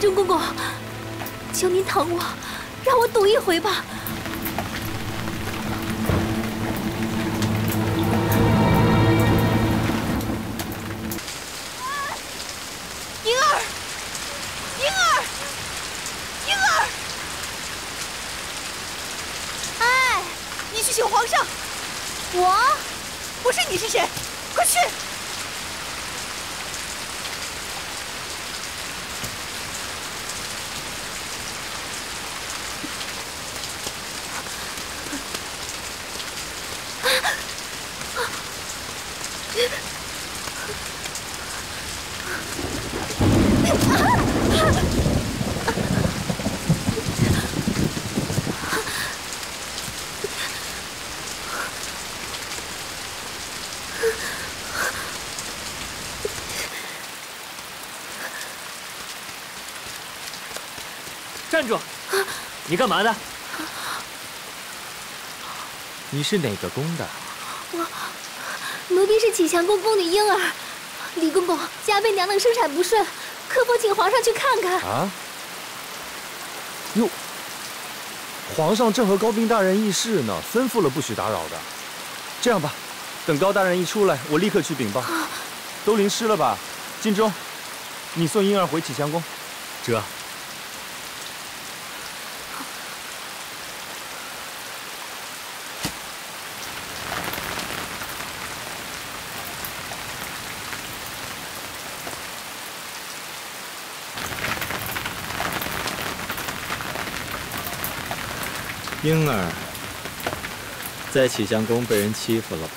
忠公公，求您疼我，让我赌一回吧。莹儿，莹儿，莹儿，哎，你去请皇上。我？不是你是谁？快去！站住！你干嘛的？你是哪个宫的？我，奴婢是启祥宫宫女莺儿。李公公，嘉妃娘娘生产不顺，可否请皇上去看看？啊？哟，皇上正和高斌大人议事呢，吩咐了不许打扰的。这样吧，等高大人一出来，我立刻去禀报。都淋湿了吧？金钟，你送莺儿回启祥宫。这。莺儿在启祥宫被人欺负了吧？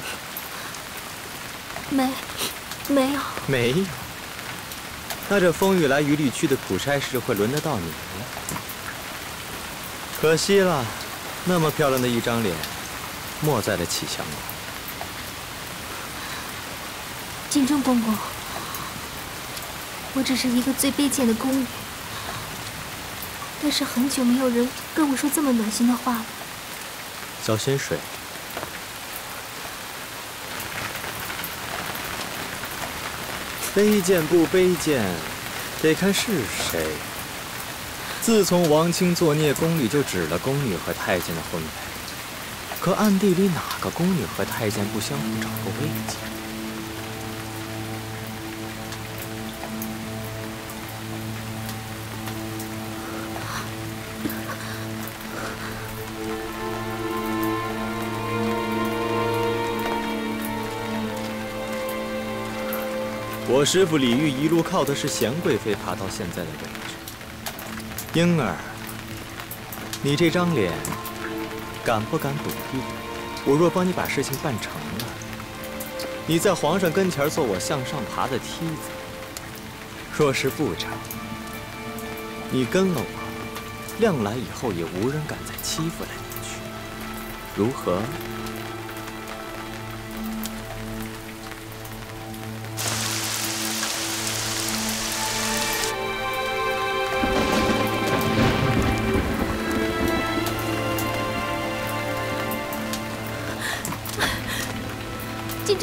没，没有。没有。那这风雨来雨里去的苦差事会轮得到你吗？可惜了，那么漂亮的一张脸，没在了启祥宫。金钟公公，我只是一个最卑贱的宫女。但是很久没有人跟我说这么暖心的话了。小心水。卑贱不卑贱，得看是谁。自从王清作孽，宫里就指了宫女和太监的婚配。可暗地里哪个宫女和太监不相互找个慰藉？我师傅李煜一路靠的是贤贵妃爬到现在的位置。莺儿，你这张脸，敢不敢赌一赌？我若帮你把事情办成了，你在皇上跟前做我向上爬的梯子；若是不成，你跟了我，亮来以后也无人敢再欺负了你去。如何？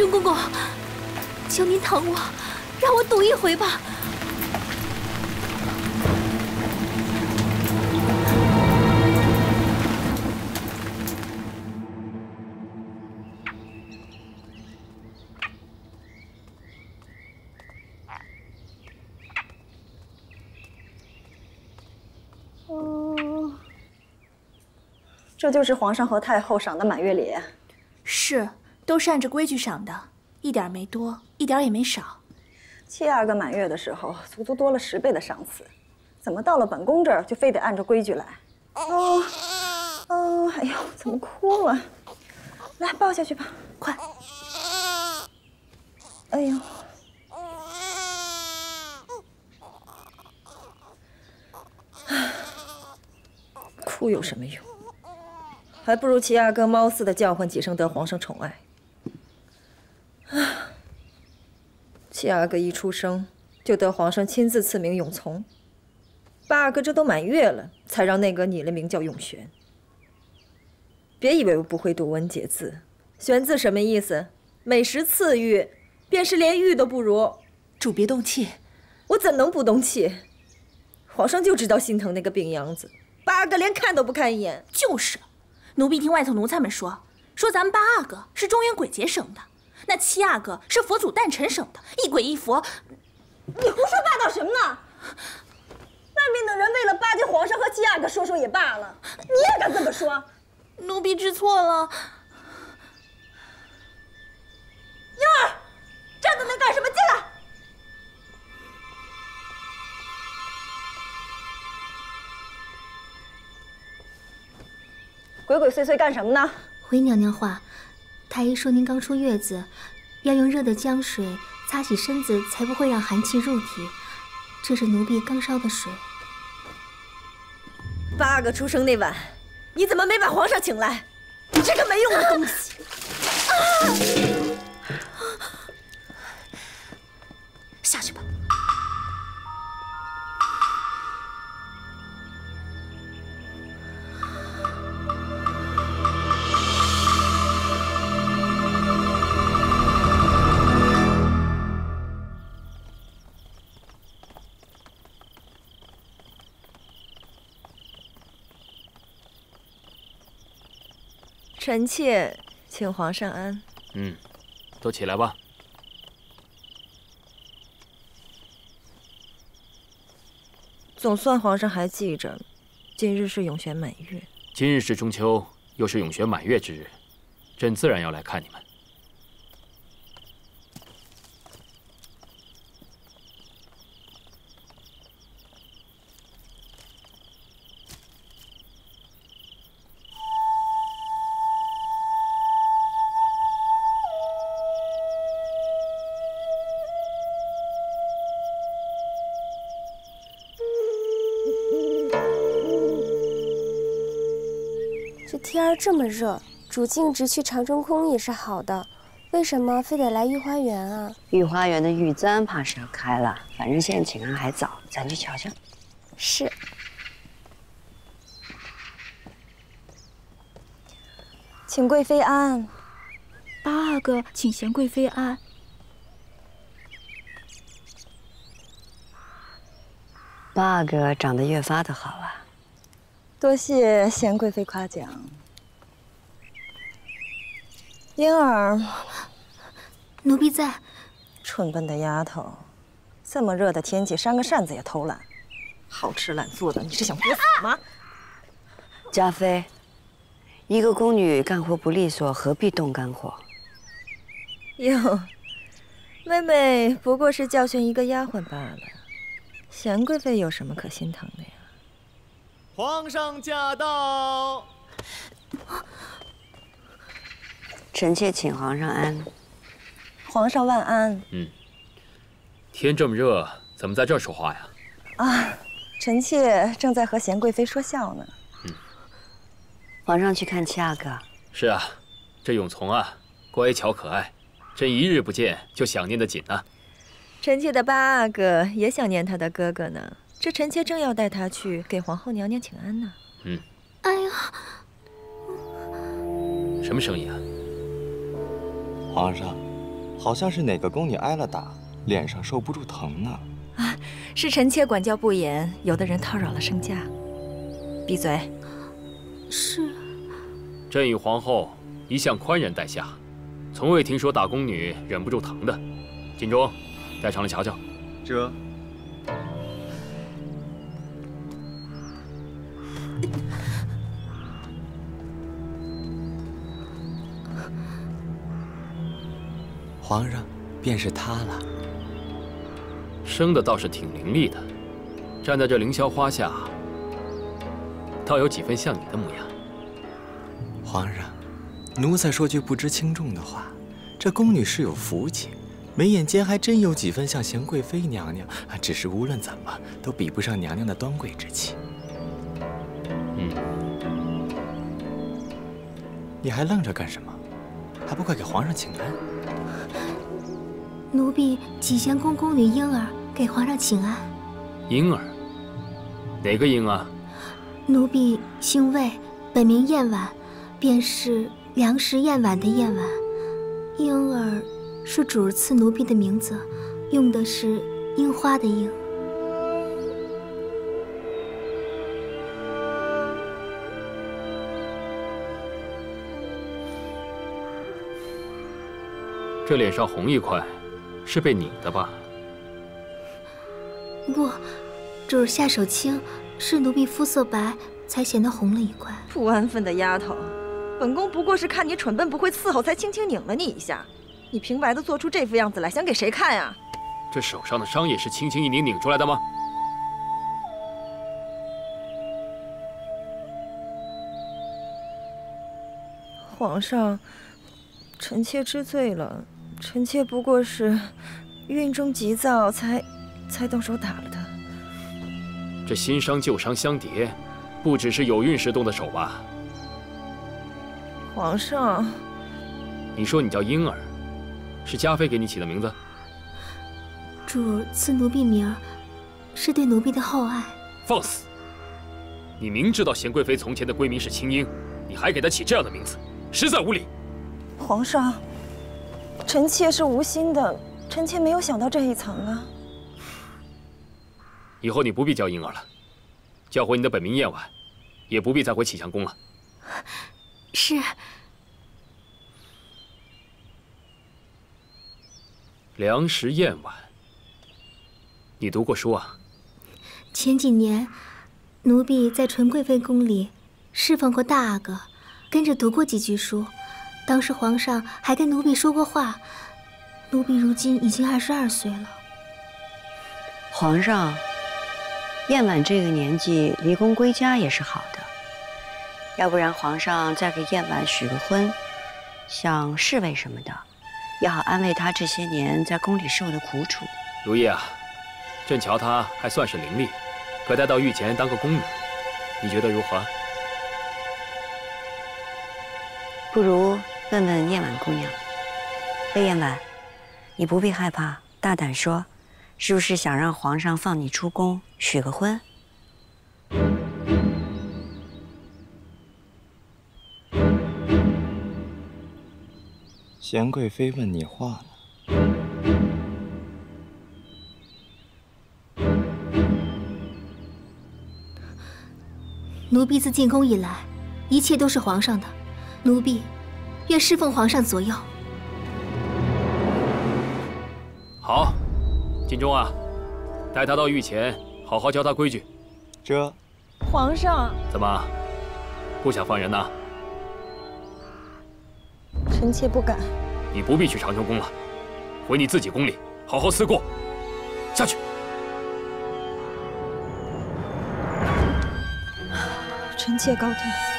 金钟公公，求您疼我，让我赌一回吧。哦，这就是皇上和太后赏的满月礼。是。都是按着规矩赏的，一点没多，一点也没少。七阿哥满月的时候，足足多了十倍的赏赐，怎么到了本宫这儿就非得按照规矩来？哦，哦，哎呦，怎么哭了？来抱下去吧，快！哎呦，哭有什么用？还不如七阿哥猫似的叫唤几声，得皇上宠爱。七阿哥一出生就得皇上亲自赐名永从，八阿哥这都满月了，才让内阁拟了名叫永璇。别以为我不会读文解字，玄字什么意思？美食赐玉，便是连玉都不如。主别动气，我怎能不动气？皇上就知道心疼那个病秧子，八阿哥连看都不看一眼。就是，奴婢听外头奴才们说，说咱们八阿哥是中原鬼节生的，那七阿哥是佛祖诞辰生的，一鬼一佛。你胡说八道什么呢？外面的人为了巴结皇上和七阿哥说说也罢了，你也敢这么说？奴婢知错了。燕儿，站在那干什么？进来！鬼鬼祟祟干什么呢？回娘娘话，太医说您刚出月子，要用热的姜水擦洗身子，才不会让寒气入体。这是奴婢刚烧的水。八阿哥出生那晚，你怎么没把皇上请来？你这个没用的东西！下臣妾请皇上安。嗯，都起来吧。总算皇上还记着，今日是永玄满月。今日是中秋，又是永玄满月之日，朕自然要来看你们。这么热，主径直去长春宫也是好的，为什么非得来御花园啊？御花园的玉簪怕是要开了，反正现在请安还早，咱去瞧瞧。是。请贵妃安。八阿哥，请贤贵妃安。八阿哥长得越发的好啊。多谢贤贵妃夸奖。婴儿，奴婢在。蠢笨的丫头，这么热的天气，扇个扇子也偷懒，好吃懒做的，你是想作死吗？嘉妃，一个宫女干活不利索，何必动肝火？哟，妹妹不过是教训一个丫鬟罢了，贤贵妃有什么可心疼的呀？皇上驾到。臣妾请皇上安。皇上万安。嗯。天这么热，怎么在这儿说话呀？啊，臣妾正在和贤贵妃说笑呢。嗯。皇上去看七阿哥。是啊，这永从啊，乖巧可爱，朕一日不见就想念的紧呢。臣妾的八阿哥也想念他的哥哥呢。这臣妾正要带他去给皇后娘娘请安呢。嗯。哎呀！什么声音啊？皇上，好像是哪个宫女挨了打，脸上受不住疼呢。啊，是臣妾管教不严，有的人叨扰了圣驾。闭嘴。是。朕与皇后一向宽仁待下，从未听说打宫女忍不住疼的。锦中，带上来瞧瞧。这。皇上，便是他了。生的倒是挺伶俐的，站在这凌霄花下，倒有几分像你的模样。皇上，奴才说句不知轻重的话，这宫女是有福气，眉眼间还真有几分像贤贵妃娘娘。只是无论怎么，都比不上娘娘的端贵之气。嗯，你还愣着干什么？还不快给皇上请安！奴婢启贤宫宫女莺儿给皇上请安。莺儿，哪个莺啊？奴婢姓魏，本名燕婉，便是粮食燕婉的燕婉。莺儿是主儿赐奴婢的名字，用的是樱花的樱。这脸上红一块。是被拧的吧？不，主儿下手轻，是奴婢肤色白，才显得红了一块。不安分的丫头，本宫不过是看你蠢笨不会伺候，才轻轻拧了你一下。你平白的做出这副样子来，想给谁看呀？这手上的伤也是轻轻一拧拧出来的吗？皇上，臣妾知罪了。臣妾不过是孕中急躁，才才动手打了他。这新伤旧伤相叠，不只是有孕时动的手吧？皇上，你说你叫婴儿，是嘉妃给你起的名字？主赐奴婢名儿，是对奴婢的厚爱。放肆！你明知道贤贵妃从前的闺名是青樱，你还给她起这样的名字，实在无礼。皇上，臣妾是无心的，臣妾没有想到这一层啊。以后你不必叫婴儿了，叫回你的本名燕婉，也不必再回启祥宫了。是。梁实燕婉，你读过书啊？前几年，奴婢在纯贵妃宫里侍奉过大阿哥，跟着读过几句书。当时皇上还跟奴婢说过话。奴婢如今已经二十二岁了。皇上，燕婉这个年纪离宫归家也是好的。要不然皇上再给燕婉许个婚，像侍卫什么的，也好安慰她这些年在宫里受的苦楚。如意啊，朕瞧她还算是伶俐，可待到御前当个宫女，你觉得如何？不如问问燕婉姑娘。魏燕婉，你不必害怕，大胆说，是不是想让皇上放你出宫许个婚？贤贵妃问你话呢。奴婢自进宫以来，一切都是皇上的，奴婢愿侍奉皇上左右。好，金钟啊，带他到御前，好好教他规矩。这，皇上，怎么，不想放人呐？臣妾不敢。你不必去长春宫了，回你自己宫里，好好思过。下去。臣妾告退。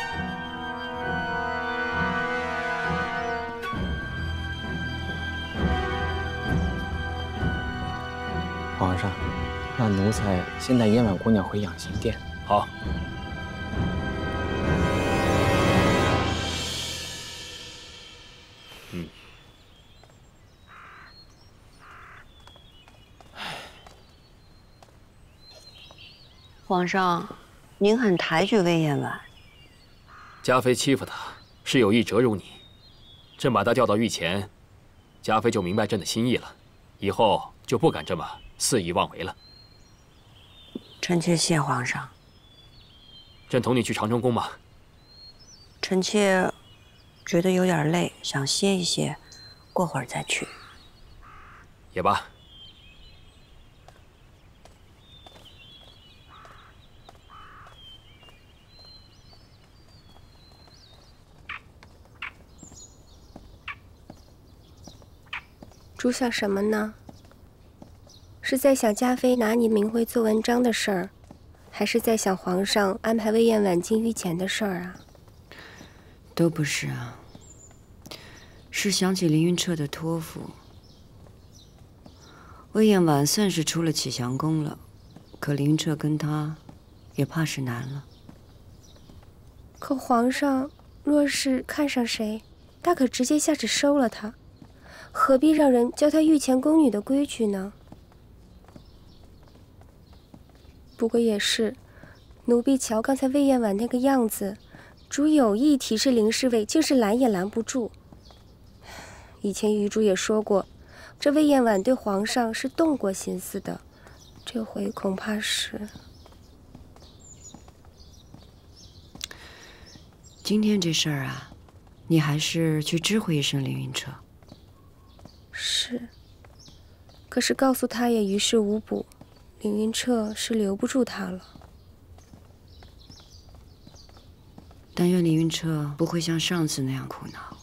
让奴才先带燕婉姑娘回养心殿。好。嗯。皇上，您很抬举魏燕婉。嘉妃欺负她，是有意折辱你。朕把她调到御前，嘉妃就明白朕的心意了，以后就不敢这么肆意妄为了。臣妾谢皇上。朕同你去长春宫吧。臣妾觉得有点累，想歇一歇，过会儿再去。也罢。主想什么呢？是在想嘉妃拿你名讳做文章的事儿，还是在想皇上安排魏燕婉进御前的事儿啊？都不是啊，是想起凌云彻的托付。魏燕婉算是出了启祥宫了，可凌云彻跟他，也怕是难了。可皇上若是看上谁，大可直接下旨收了他。何必让人教她御前宫女的规矩呢？不过也是，奴婢瞧刚才魏燕婉那个样子，主有意提示林侍卫，竟是拦也拦不住。以前余主也说过，这魏燕婉对皇上是动过心思的，这回恐怕是……今天这事儿啊，你还是去知会一声凌云彻。是。可是告诉他也于事无补，凌云彻是留不住他了。但愿凌云彻不会像上次那样苦恼。